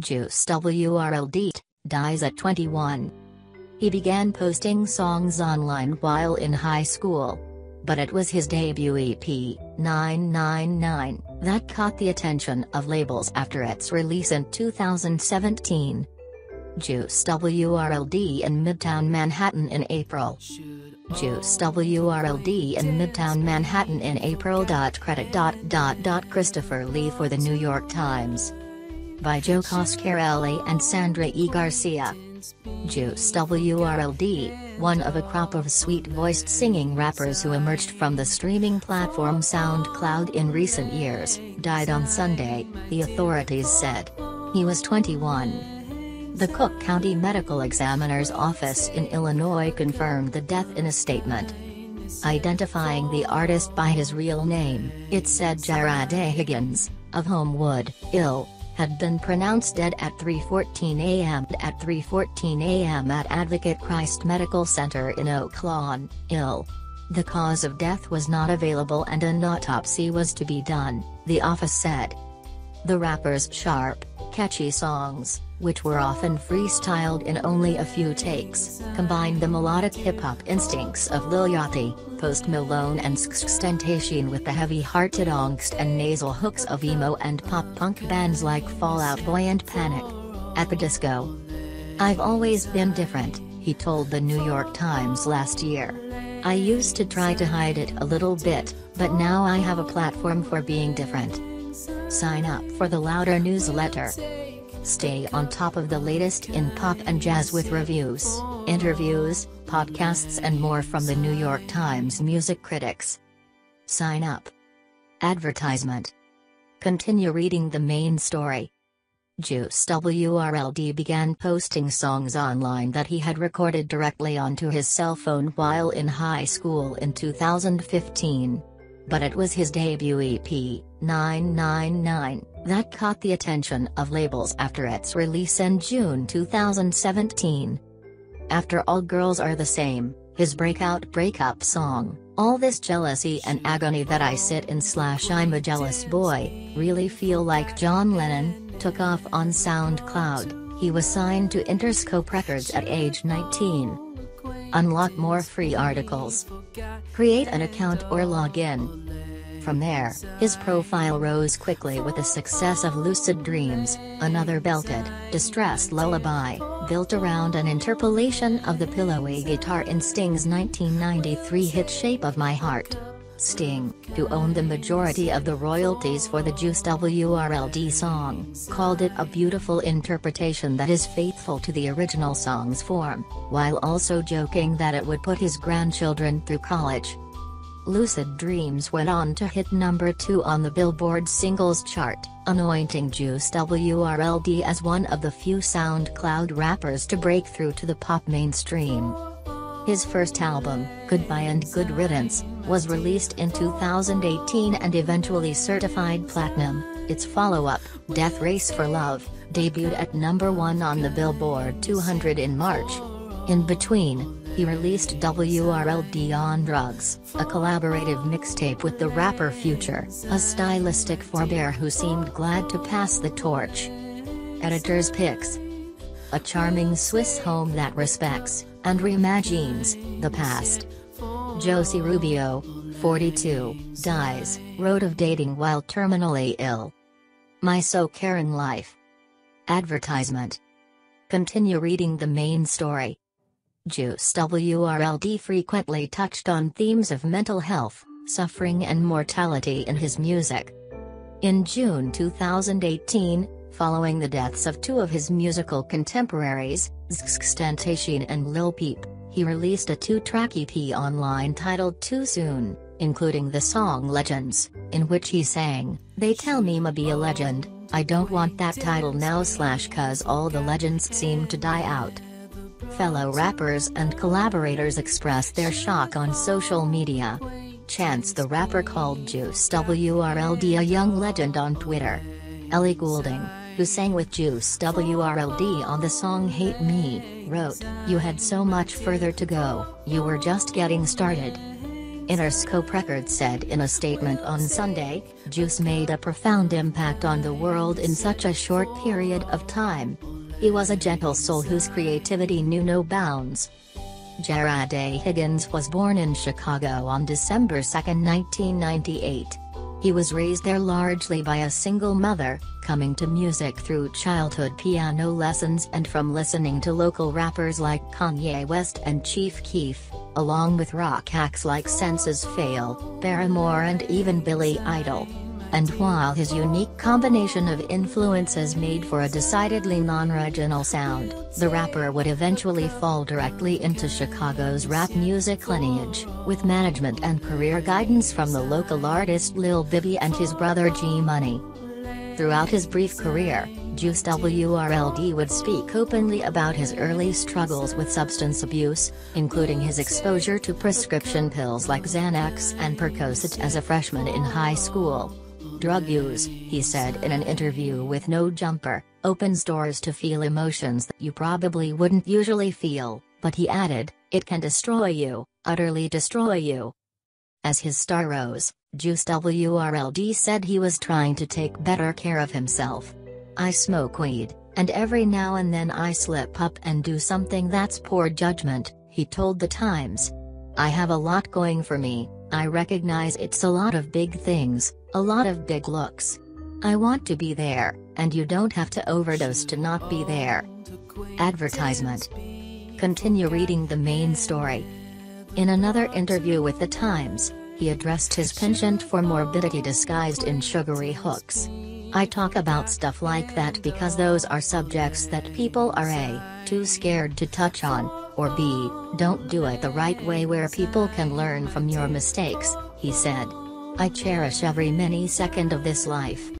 Juice WRLD, dies at 21. He began posting songs online while in high school. But it was his debut EP, 999, that caught the attention of labels after its release in 2017. Juice WRLD in Midtown Manhattan in April. Juice WRLD in Midtown Manhattan in April. Credit. Christopher Lee for the New York Times. By Joe Coscarelli and Sandra E. Garcia. Juice WRLD, one of a crop of sweet-voiced singing rappers who emerged from the streaming platform SoundCloud in recent years, died on Sunday, the authorities said. He was 21. The Cook County Medical Examiner's Office in Illinois confirmed the death in a statement. Identifying the artist by his real name, it said Jarad A. Higgins, of Homewood, Ill had been pronounced dead at 3.14 a.m. at 3.14 a.m. at Advocate Christ Medical Center in Oak Lawn, ill. The cause of death was not available and an autopsy was to be done, the office said. The rapper's sharp, catchy songs, which were often freestyled in only a few takes, combined the melodic hip-hop instincts of Lil Yachty, Post Malone and XXXTentacion with the heavy-hearted angst and nasal hooks of emo and pop-punk bands like Fall Out Boy and Panic. At the disco. I've always been different, he told the New York Times last year. I used to try to hide it a little bit, but now I have a platform for being different. Sign up for the Louder newsletter. Stay on top of the latest in pop and jazz with reviews, interviews, podcasts and more from the New York Times music critics. Sign up. Advertisement. Continue reading the main story. Juice WRLD began posting songs online that he had recorded directly onto his cell phone while in high school in 2015 but it was his debut EP, 999, that caught the attention of labels after its release in June 2017. After All Girls Are the Same, his breakout breakup song, All This Jealousy and Agony That I Sit in slash I'm a Jealous Boy, really feel like John Lennon, took off on SoundCloud, he was signed to Interscope Records at age 19. Unlock more free articles. Create an account or log in. From there, his profile rose quickly with the success of Lucid Dreams, another belted, distressed lullaby, built around an interpolation of the pillowy guitar in Sting's 1993 hit Shape of My Heart. Sting, who owned the majority of the royalties for the Juice WRLD song, called it a beautiful interpretation that is faithful to the original song's form, while also joking that it would put his grandchildren through college. Lucid Dreams went on to hit number 2 on the Billboard singles chart, anointing Juice WRLD as one of the few SoundCloud rappers to break through to the pop mainstream. His first album, Goodbye and Good Riddance, was released in 2018 and eventually certified platinum. Its follow-up, Death Race for Love, debuted at number 1 on the Billboard 200 in March. In between, he released WRLD on Drugs, a collaborative mixtape with the rapper Future, a stylistic forebear who seemed glad to pass the torch. Editor's Picks A charming Swiss home that respects, and reimagines, the past. Josie Rubio, 42, dies, road of dating while terminally ill. My So Caring Life. Advertisement. Continue reading the main story. Juice WRLD frequently touched on themes of mental health, suffering and mortality in his music. In June 2018, following the deaths of two of his musical contemporaries, XXXTentacion and Lil Peep, he released a two-track EP online titled Too Soon, including the song Legends, in which he sang, They tell me ma be a legend, I don't want that title now slash cause all the legends seem to die out. Fellow rappers and collaborators expressed their shock on social media. Chance the rapper called Juice WRLD a young legend on Twitter. Ellie Goulding, who sang with Juice WRLD on the song Hate Me, wrote, You had so much further to go, you were just getting started. Interscope Records said in a statement on Sunday, Juice made a profound impact on the world in such a short period of time. He was a gentle soul whose creativity knew no bounds. Jarad A. Higgins was born in Chicago on December 2, 1998. He was raised there largely by a single mother, coming to music through childhood piano lessons and from listening to local rappers like Kanye West and Chief Keef, along with rock acts like Senses Fail, Paramore and even Billy Idol. And while his unique combination of influences made for a decidedly non-regional sound, the rapper would eventually fall directly into Chicago's rap music lineage, with management and career guidance from the local artist Lil Bibby and his brother G Money. Throughout his brief career, Juice WRLD would speak openly about his early struggles with substance abuse, including his exposure to prescription pills like Xanax and Percocet as a freshman in high school. Drug use, he said in an interview with No Jumper, opens doors to feel emotions that you probably wouldn't usually feel, but he added, it can destroy you, utterly destroy you. As his star rose, Juice WRLD said he was trying to take better care of himself. I smoke weed, and every now and then I slip up and do something that's poor judgment, he told The Times. I have a lot going for me, I recognize it's a lot of big things, a lot of big looks. I want to be there, and you don't have to overdose to not be there. Advertisement. Continue reading the main story. In another interview with The Times, he addressed his penchant for morbidity disguised in sugary hooks. I talk about stuff like that because those are subjects that people are A, too scared to touch on, or B, don't do it the right way where people can learn from your mistakes, he said. I cherish every mini second of this life.